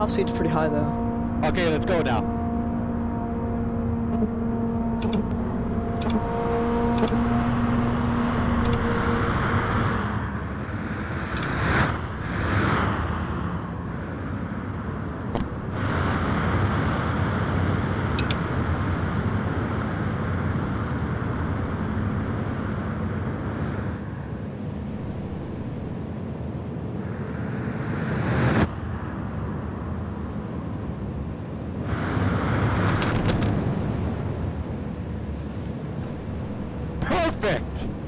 Top speed's pretty high though. Okay, let's go now. perfect!